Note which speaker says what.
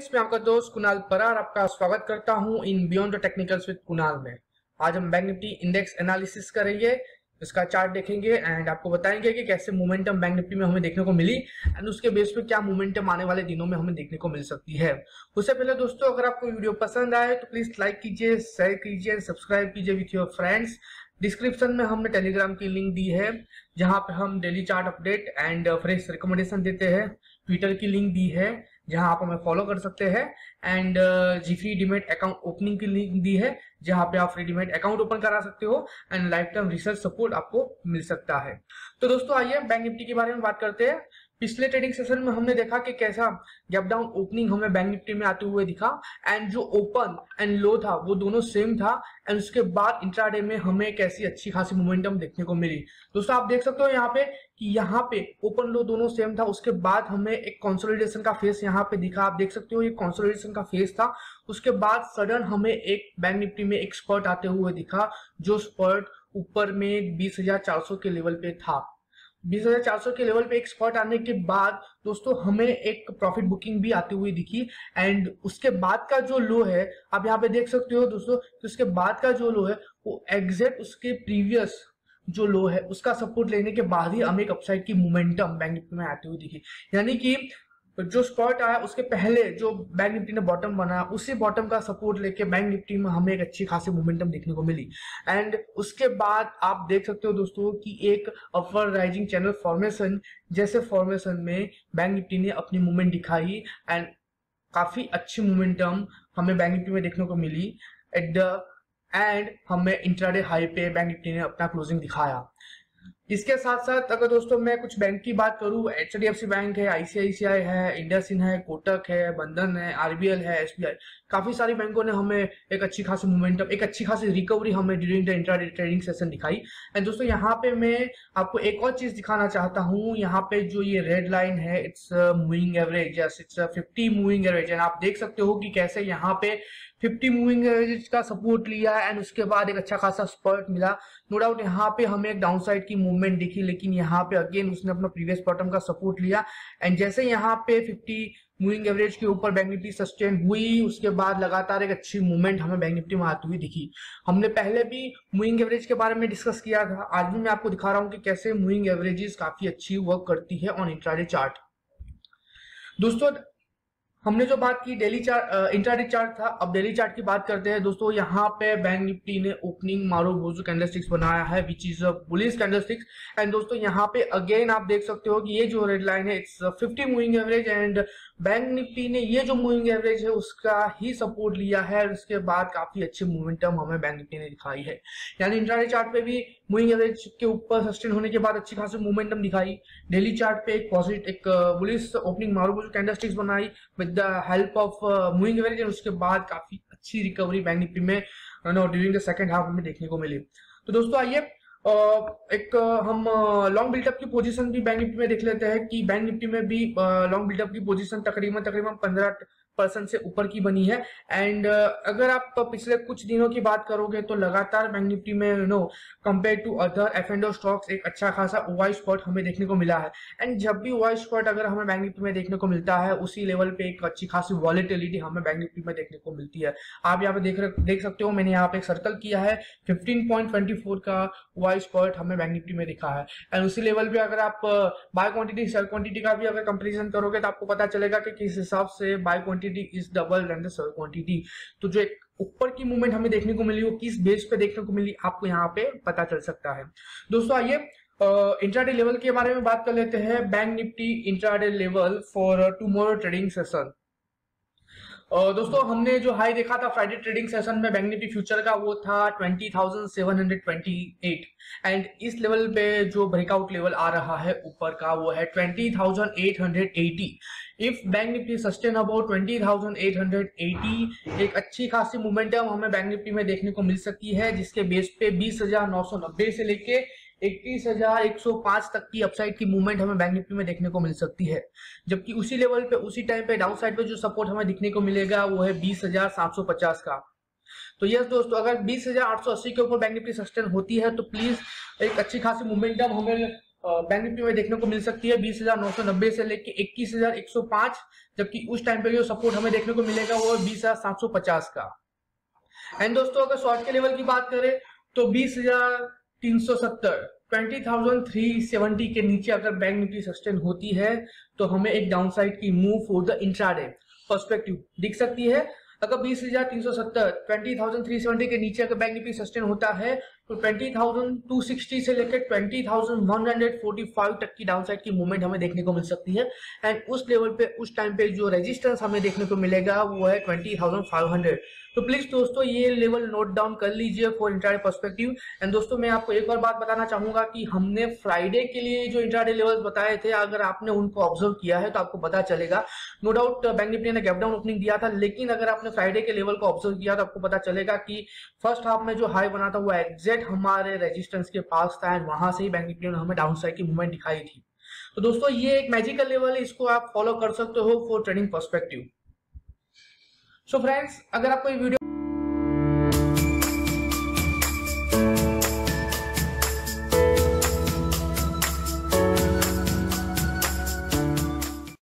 Speaker 1: Friends मैं आपका दोस्त कुणाल परार आपका स्वागत करता हूँ in beyond the technicals with Kunal में। आज हम बैंक निफ्टी इंडेक्स एनालिसिस करेंगे इसका चार्ट देखेंगे एंड आपको बताएँगे कि कैसे मोमेंटम बैंक निफ्टी में हमें देखने को मिली एंड उसके बेस पे क्या मोमेंटम आने वाले दिनों में हमें देखने को मिल सकती है। उससे पहले दोस्तों, अगर आपको वीडियो पसंद आए तो प्लीज़ लाइक कीजिए शेयर कीजिए एंड सब्सक्राइब कीजिए विथ योर फ्रेंड्स डिस्क्रिप्शन में हमने टेलीग्राम की लिंक दी है, जहाँ पे हम daily chart update and fresh recommendation देते हैं। ट्विटर की लिंक दी है। जहाँ आप हमें फॉलो कर सकते हैं। एंड जी फ्री डिमेट अकाउंट ओपनिंग की लिंक दी है, जहाँ पे आप फ्री डिमेट अकाउंट ओपन करा सकते हो and life time research support आपको मिल सकता है। तो दोस्तों, आइए बैंक निफ्टी के बारे में बात करते हैं। पिछले ट्रेडिंग सेशन में हमने देखा कि कैसा गैप डाउन ओपनिंग हमें बैंक निफ्टी में आते हुए दिखा एंड जो ओपन एंड लो था, वो दोनों सेम था एंड उसके बाद इंट्राडे में हमें कैसी अच्छी खासी मोमेंटम देखने को मिली। दोस्तों, आप देख सकते हो यहाँ पे कि यहाँ पे ओपन लो दोनों सेम था, उसके बाद हमें एक कॉन्सोलिडेशन का फेस यहाँ पे दिखा। आप देख सकते हो ये कॉन्सोलिडेशन का फेस था, उसके बाद सडन हमें एक बैंक निफ्टी में एक स्पर्ट आते हुए दिखा, जो स्पर्ट ऊपर में बीस के लेवल पे था। बीस हज़ार चार सौ के लेवल पे एक स्पॉट आने के बाद, दोस्तों, हमें एक प्रॉफिट बुकिंग भी आती हुई दिखी। एंड उसके बाद का जो लो है, आप यहाँ पे देख सकते हो दोस्तों, कि उसके बाद का जो लो है, वो एग्जैक्ट उसके प्रीवियस जो लो है, उसका सपोर्ट लेने के बाद ही हमें एक अपसाइड की मोमेंटम बैंक निफ्टी में आती हुई दिखी। यानी कि तो जो स्पॉट आया, उसके पहले जो बैंक निफ्टी ने बॉटम बनाया, उसी बॉटम का सपोर्ट लेके बैंक निफ्टी में हमें एक अच्छी खासी मोमेंटम देखने को मिली। एंड उसके बाद आप देख सकते हो दोस्तों कि एक अपर राइजिंग चैनल फॉर्मेशन जैसे फॉर्मेशन में बैंक निफ्टी ने अपनी मूवमेंट दिखाई एंड काफ़ी अच्छी मोमेंटम हमें बैंक निफ्टी में देखने को मिली एट द एंड हमें इंट्राडे हाई पे बैंक निफ्टी ने अपना क्लोजिंग दिखाया। इसके साथ साथ अगर दोस्तों मैं कुछ बैंक की बात करूँ H D F C bank है आईसीआईसीआई है इंडिया सिन है कोटक है बंधन है आरबीएल है एसबीआई काफ़ी सारी बैंकों ने हमें एक अच्छी खासी मोमेंटम एक अच्छी खासी रिकवरी हमें during the intra trading session दिखाई। एंड दोस्तों यहाँ पे मैं आपको एक और चीज़ दिखाना चाहता हूँ। यहाँ पे जो ये रेड लाइन है it's moving average it's fifty moving average and आप देख सकते हो कि कैसे यहाँ पे 50 मूविंग एवरेज का सपोर्ट लिया एंड उसके बाद एक अच्छा खासा स्पर्ट मिला। नो डाउट यहाँ पे हमें एक डाउन साइड की मूवमेंट दिखी, लेकिन यहाँ पे अगेन उसने अपना प्रीवियस बॉटम का सपोर्ट लिया। एंड जैसे यहाँ पे 50 मूविंग एवरेज के ऊपर बैंक निफ्टी सस्टेन हुई, उसके बाद लगातार एक अच्छी मूवमेंट हमें बैंक निफ्टी में आती हुई दिखी। हमने पहले भी मूविंग एवरेज के बारे में डिस्कस किया था। आज भी मैं आपको दिखा रहा हूँ कि कैसे मूविंग एवरेजेस काफ़ी अच्छी वर्क करती है ऑन इंट्राडे चार्ट दोस्तों हमने जो बात की डेली चार्ट इंट्राडे चार्ट था। अब डेली चार्ट की बात करते हैं दोस्तों, यहाँ पे बैंक निफ्टी ने ओपनिंग मारो भोजू कैंडलस्टिक्स बनाया है which is police candlesticks and दोस्तों, यहाँ पे अगेन आप देख सकते हो कि ये जो रेड लाइन है it's fifty moving average and Bank Nifty ने ये जो मूविंग एवरेज है, उसका ही सपोर्ट लिया है। और उसके बाद काफ़ी अच्छी मोमेंटम हमें बैंक निफ्टी ने दिखाई है। यानी इंट्राडे चार्ट पे भी मूविंग एवरेज के ऊपर सस्टेन होने के बाद अच्छी खासी मोमेंटम दिखाई। डेली चार्ट पे एक पॉजिटिव एक बुलिस ओपनिंग मारूबुल कैंडलस्टिक्स बनाई with the help of moving average उसके बाद काफ़ी अच्छी रिकवरी बैंक निफ्टी में ड्यूरिंग द सेकंड हाफ़ में देखने को मिली। तो दोस्तों आइए एक हम लॉन्ग बिल्टअप की पोजीशन भी बैंक निफ्टी में देख लेते हैं कि बैंक निफ्टी में भी लॉन्ग बिल्टअप की पोजीशन तकरीबन तकरीबन पंद्रह परसेंट से ऊपर की बनी है। एंड uh, अगर आप पिछले कुछ दिनों की बात करोगे तो लगातार बैंक निफ्टी में you know compare to other F and stocks एक अच्छा खासा ओवाई स्पॉट हमें देखने को मिला है। एंड जब भी ओवाई स्पॉट अगर हमें बैंक निफ्टी में देखने को मिलता है उसी लेवल पे एक अच्छी खासी वॉलिटिलिटी हमें बैंक निफ्टी में देखने को मिलती है। आप यहाँ पे देख देख सकते हो मैंने यहाँ पे एक सर्कल किया है। फिफ्टीन का ओवाई स्पॉट हमें बैंक निफ्टी में दिखा है। एंड उसी लेवल पे अगर आप बाय क्वांटिटी सेल क्वांटिटी का भी अगर कंपेरिजन करोगे तो आपको पता चलेगा कि किस हिसाब से buy quantity quantity is double than the sir quantity तो जो एक ऊपर की मूवमेंट हमें देखने को मिली, वो किस बेस पे देखने को मिली, आपको यहाँ पे पता चल सकता है। दोस्तों, आइए इंट्राडे लेवल के बारे में बात कर लेते हैं। Bank Nifty intraday level for tomorrow trading session दोस्तों हमने जो हाई देखा था फ्राइडे ट्रेडिंग सेशन में बैंक निफ्टी फ्यूचर का वो था 20,728 एंड इस लेवल पे जो ब्रेकआउट लेवल आ रहा है ऊपर का वो है 20,880 if Bank Nifty sustain about 20,880 एक अच्छी खासी मोमेंटम हमें बैंक निफ्टी में देखने को मिल सकती है जिसके बेस पे 20,990 से लेके इक्कीस हज़ार एक सौ पाँच तक की अपसाइड की मूवमेंट हमें बैंक निफ्टी में देखने को मिल सकती है। जबकि उसी लेवल पे, उसी टाइम पे डाउन साइड पे जो सपोर्ट हमें दिखने को मिलेगा, वो है बीस हज़ार सात सौ पचास का। तो यस दोस्तों, अगर बीस हज़ार आठ सौ अस्सी के ऊपर बैंक निफ्टी सस्टेन होती है तो प्लीज़ एक अच्छी खासी मोमेंटम हमें बैंक निफ्टी में देखने को मिल सकती है। बीस हज़ार नौ सौ नब्बे से लेके इक्कीस हज़ार एक सौ पाँच, जबकि उस टाइम पे जो सपोर्ट हमें देखने को मिलेगा, वो सौ पचास का। एंड दोस्तों, अगर शॉर्ट के लेवल की बात करें तो बीस हज़ार तीन सौ सत्तर ट्वेंटी थाउज़ेंड थ्री सेवेंटी के नीचे अगर बैंक निफ्टी सस्टेन होती है तो हमें एक डाउन साइड की move for the intraday perspective दिख सकती है। अगर बीस हज़ार तीन सौ सत्तर ट्वेंटी थाउज़ेंड थ्री सेवेंटी के नीचे अगर बैंक निफ्टी सस्टेन होता है तो ट्वेंटी थाउज़ेंड टू सिक्सटी से लेकर twenty thousand one hundred forty five तक की डाउन साइड की मूवमेंट हमें देखने को मिल सकती है। एंड उस लेवल पे, उस टाइम पे जो रेजिस्टेंस हमें देखने को मिलेगा, वो है ट्वेंटी थाउज़ेंड फाइव हंड्रेड तो प्लीज़ दोस्तों, ये लेवल नोट डाउन कर लीजिए फॉर इंट्राडे पर्सपेक्टिव एंड दोस्तों, मैं आपको एक और बात बताना चाहूँगा कि हमने फ्राइडे के लिए जो इंट्राडे लेवल्स बताए थे, अगर आपने उनको ऑब्ज़र्व किया है तो आपको पता चलेगा। नो डाउट बैंक निफ्टी ने गैप डाउन ओपनिंग दिया था, लेकिन अगर आपने फ्राइडे के लेवल को ऑब्ज़र्व किया तो आपको पता चलेगा कि फ़र्स्ट हाफ़ में जो हाई बना था, वो एग्जैक्ट हमारे रेजिस्टेंस के पास था एंड वहाँ से ही बैंक निफ्टी ने हमें डाउन साइड की मूवमेंट दिखाई थी। तो दोस्तों, ये एक मैजिकल लेवल है, इसको आप फॉलो कर सकते हो for trading perspective so friends अगर आपको ये वीडियो